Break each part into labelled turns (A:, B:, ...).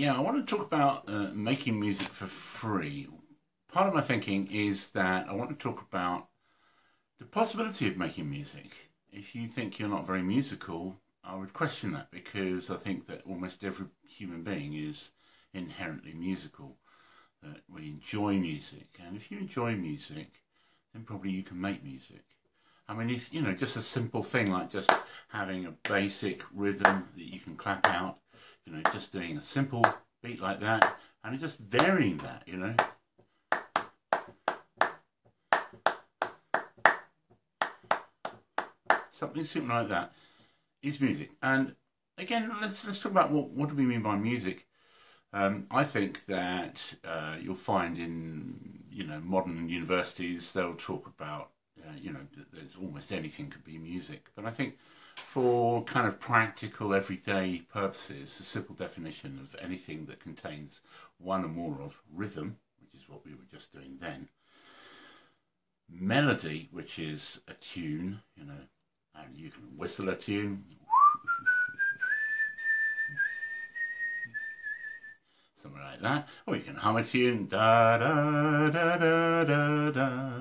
A: Yeah, I want to talk about uh, making music for free. Part of my thinking is that I want to talk about the possibility of making music. If you think you're not very musical, I would question that because I think that almost every human being is inherently musical, that we enjoy music. And if you enjoy music, then probably you can make music. I mean, if you know, just a simple thing like just having a basic rhythm that you can clap out you know, just doing a simple beat like that and just varying that, you know. Something simple like that is music. And again, let's let's talk about what what do we mean by music. Um, I think that uh, you'll find in you know modern universities they'll talk about uh, you know there's almost anything could be music, but I think for kind of practical everyday purposes, a simple definition of anything that contains one or more of rhythm, which is what we were just doing then, melody, which is a tune, you know, and you can whistle a tune, something like that, or you can hum a tune, da da da da da da.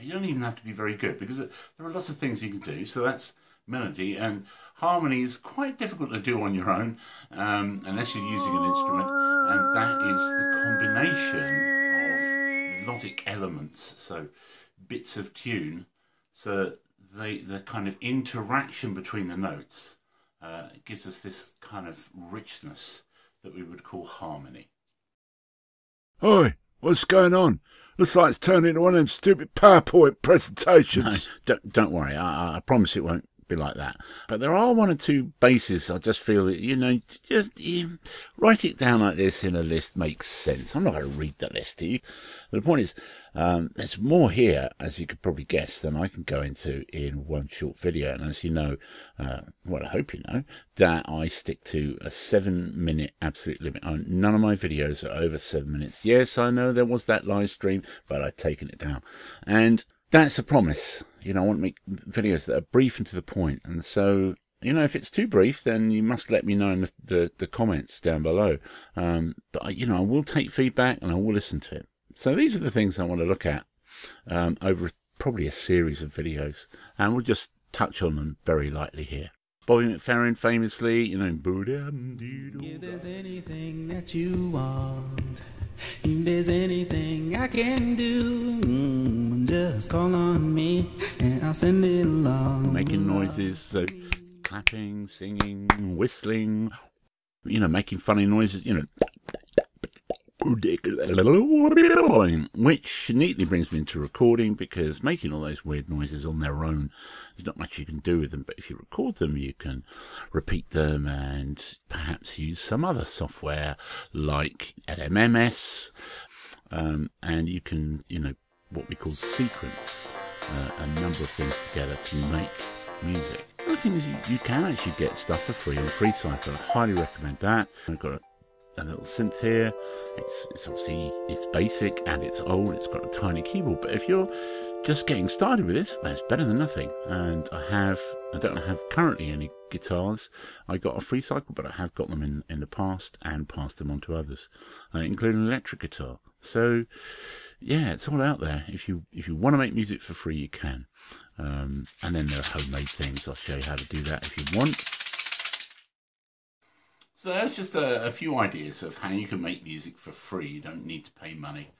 A: You don't even have to be very good because there are lots of things you can do. So that's melody and harmony is quite difficult to do on your own um, unless you're using an instrument and that is the combination of melodic elements so bits of tune so they the kind of interaction between the notes uh, gives us this kind of richness that we would call harmony
B: Hi, what's going on? Looks like it's turned into one of them stupid PowerPoint presentations.
A: No, don't, don't worry. I, I promise it won't be like that. But there are one or two bases I just feel that, you know, just write it down like this in a list makes sense. I'm not going to read the list to you. But the point is, um, there's more here, as you could probably guess, than I can go into in one short video. And as you know, uh, well, I hope you know, that I stick to a seven minute absolute limit. None of my videos are over seven minutes. Yes, I know there was that live stream, but I've taken it down. And that's a promise. You know, I want to make videos that are brief and to the point. And so, you know, if it's too brief, then you must let me know in the, the, the comments down below. Um, but, you know, I will take feedback and I will listen to it. So these are the things I want to look at um, over probably a series of videos. And we'll just touch on them very lightly here. Bobby McFerrin famously, you know,
C: if there's anything that you want, if there's anything I can do, mm, just call on me and I'll send it along.
A: Making noises, so clapping, singing, whistling, you know, making funny noises, you know, which neatly brings me into recording because making all those weird noises on their own, there's not much you can do with them. But if you record them, you can repeat them and perhaps use some other software like LMMS. Um, and you can, you know, what we call sequence uh, a number of things together to make music. The thing is you, you can actually get stuff for free on FreeCycle. I highly recommend that. I've got a a little synth here. It's, it's obviously it's basic and it's old. It's got a tiny keyboard. But if you're just getting started with this, well, it's better than nothing. And I have I don't have currently any guitars. I got a FreeCycle, but I have got them in in the past and passed them on to others, uh, including an electric guitar. So yeah, it's all out there. If you if you want to make music for free, you can. Um, and then there are homemade things. I'll show you how to do that if you want. So that's just a, a, few ideas of how you can make music for free. You don't need to pay money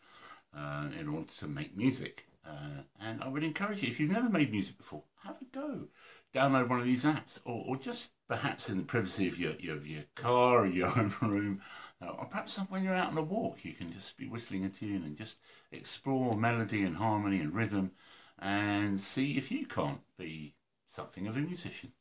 A: uh, in order to make music. Uh, and I would encourage you, if you've never made music before, have a go. Download one of these apps, or, or just perhaps in the privacy of your, your, your car or your own room, uh, or perhaps when you're out on a walk, you can just be whistling a tune and just explore melody and harmony and rhythm and see if you can't be something of a musician.